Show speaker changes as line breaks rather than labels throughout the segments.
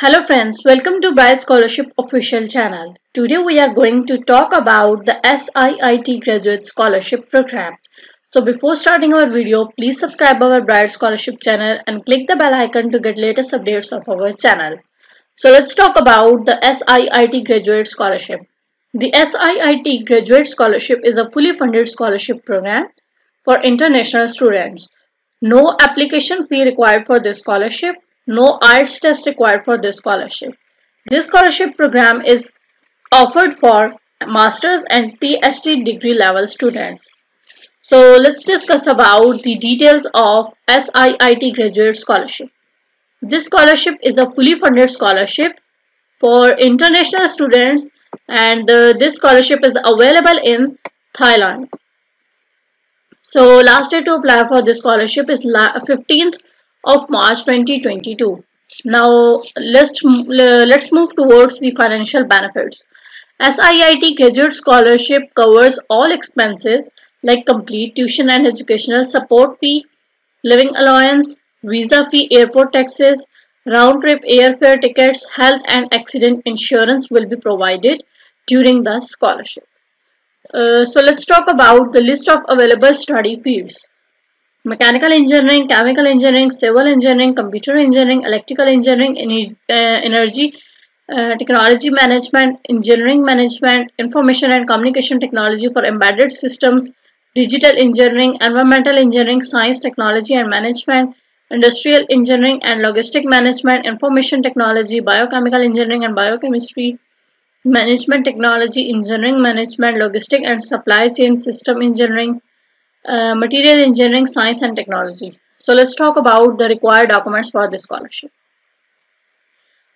Hello friends, welcome to Bright Scholarship official channel. Today we are going to talk about the SIIT Graduate Scholarship Program. So before starting our video, please subscribe our Bright Scholarship channel and click the bell icon to get latest updates of our channel. So let's talk about the SIIT Graduate Scholarship. The SIIT Graduate Scholarship is a fully funded scholarship program for international students. No application fee required for this scholarship no IELTS test required for this scholarship. This scholarship program is offered for master's and PhD degree level students. So let's discuss about the details of SIIT graduate scholarship. This scholarship is a fully funded scholarship for international students and uh, this scholarship is available in Thailand. So last day to apply for this scholarship is 15th of March 2022. Now let's let's move towards the financial benefits. SIIT graduate scholarship covers all expenses like complete tuition and educational support fee, living allowance, visa fee, airport taxes, round trip airfare tickets, health and accident insurance will be provided during the scholarship. Uh, so let's talk about the list of available study fields mechanical engineering, chemical engineering, civil engineering, computer engineering, electrical engineering, uh, energy uh, technology management, engineering management, information and communication technology for embedded systems, digital engineering, environmental engineering, science, technology and management, industrial engineering and logistic management, information technology, biochemical engineering and biochemistry, management technology, engineering management, logistic and supply chain system engineering, uh, material engineering, science and technology. So let's talk about the required documents for this scholarship.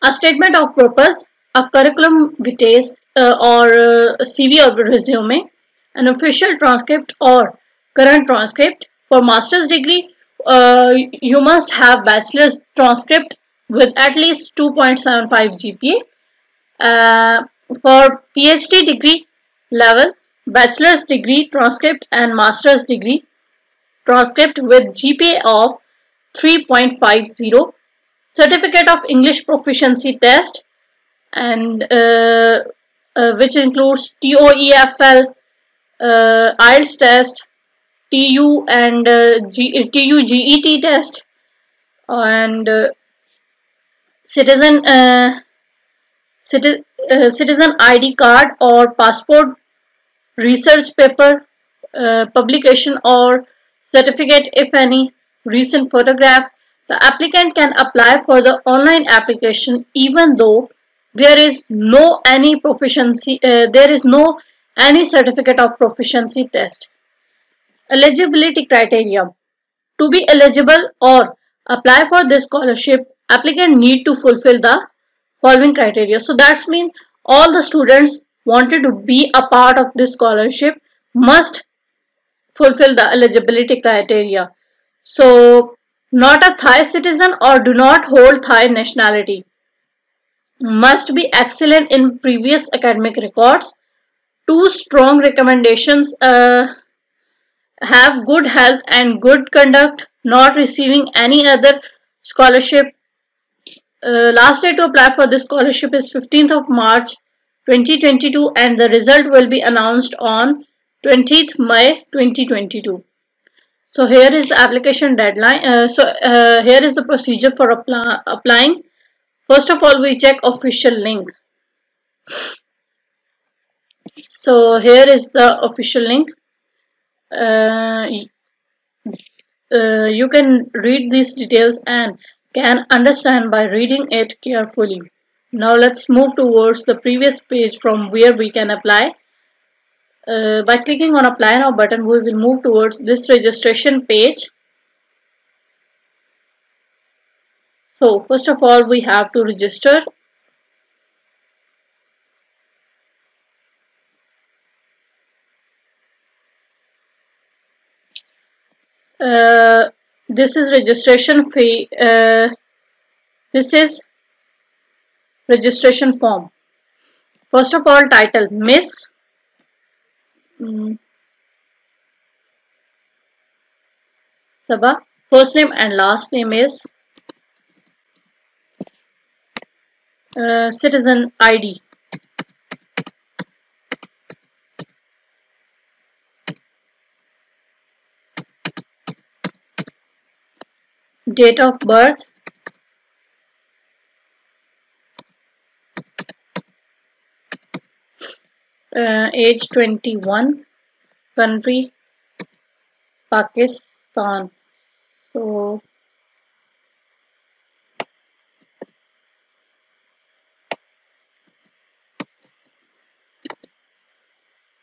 A statement of purpose, a curriculum vitae uh, or uh, CV or resume, an official transcript or current transcript. For master's degree, uh, you must have bachelor's transcript with at least 2.75 GPA. Uh, for PhD degree level, bachelor's degree transcript and master's degree. Transcript with GPA of 3.50, certificate of English proficiency test and uh, uh, which includes TOEFL, uh, IELTS test, TU and uh, G, TU GET test and uh, citizen uh, citizen, uh, citizen ID card or passport research paper, uh, publication or certificate if any, recent photograph, the applicant can apply for the online application even though there is no any proficiency, uh, there is no any certificate of proficiency test. Eligibility criteria. To be eligible or apply for this scholarship, applicant need to fulfill the following criteria. So that's mean all the students wanted to be a part of this scholarship must fulfill the eligibility criteria. So, not a Thai citizen or do not hold Thai nationality. Must be excellent in previous academic records. Two strong recommendations uh, have good health and good conduct, not receiving any other scholarship. Uh, last day to apply for this scholarship is 15th of March 2022 and the result will be announced on 20th May 2022. So here is the application deadline. Uh, so uh, here is the procedure for apply applying. First of all, we check official link. So here is the official link. Uh, uh you can read these details and can understand by reading it carefully. Now let's move towards the previous page from where we can apply. Uh, by clicking on apply now button we will move towards this registration page. So first of all we have to register. Uh, this is registration fee. Uh, this is registration form. First of all, title Miss. Mm, Sabha. First name and last name is uh, citizen ID date of birth uh, age 21 country Pakistan. So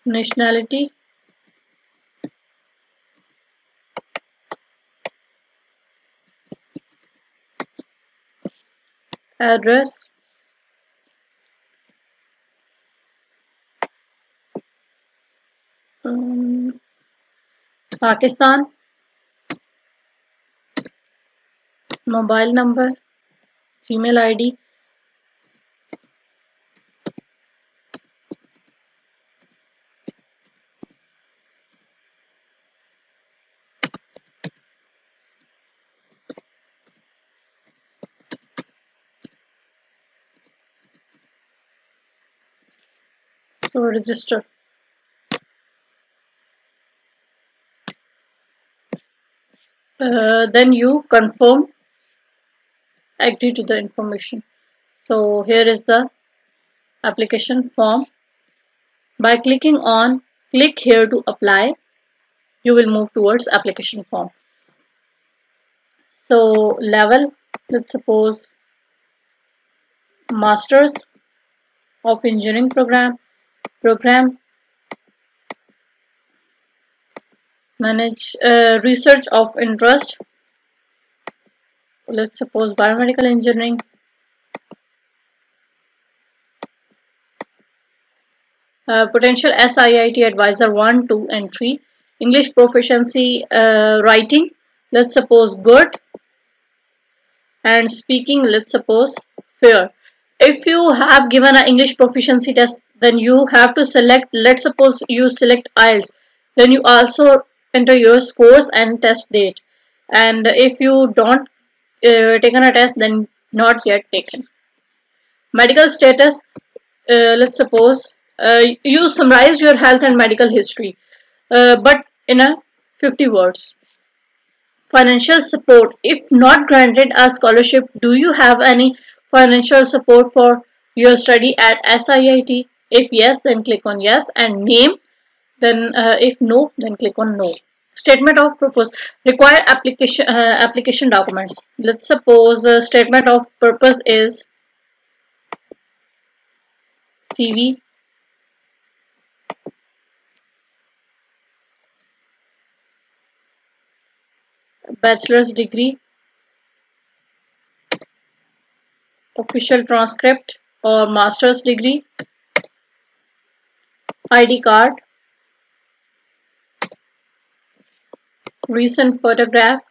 nationality? Address Pakistan. Mobile number female ID so register uh, then you confirm agree to the information. So here is the application form. By clicking on click here to apply you will move towards application form. So level let's suppose masters of engineering program program manage uh, research of interest. Let's suppose biomedical engineering. Uh, potential SIIT advisor 1 2 and 3 English proficiency uh, writing. Let's suppose good. And speaking let's suppose fair. If you have given an English proficiency test then you have to select let's suppose you select IELTS then you also enter your scores and test date. And if you don't uh, taken a test then not yet taken. Medical status uh, let's suppose uh, you summarize your health and medical history uh, but in a 50 words. Financial support if not granted a scholarship do you have any financial support for your study at SIIT if yes then click on yes and name then uh, if no then click on no. Statement of purpose. Require application uh, application documents. Let's suppose uh, statement of purpose is CV bachelor's degree. Official transcript or master's degree. ID card recent photograph?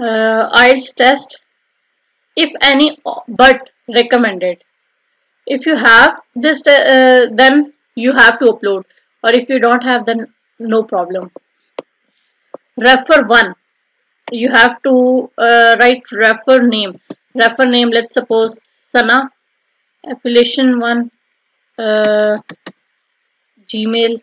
Uh, IELTS test if any but recommended. If you have this uh, then you have to upload or if you don't have then no problem. Refer one. You have to uh, write refer name. Refer name let's suppose sana affiliation one uh, gmail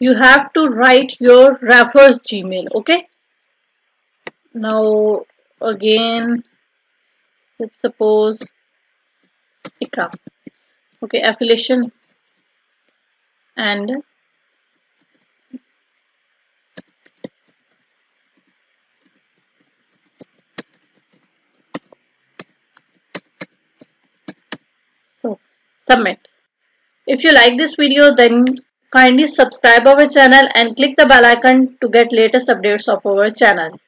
you have to write your refers gmail okay? Now again let's suppose ikra okay affiliation and so submit. If you like this video then kindly subscribe our channel and click the bell icon to get latest updates of our channel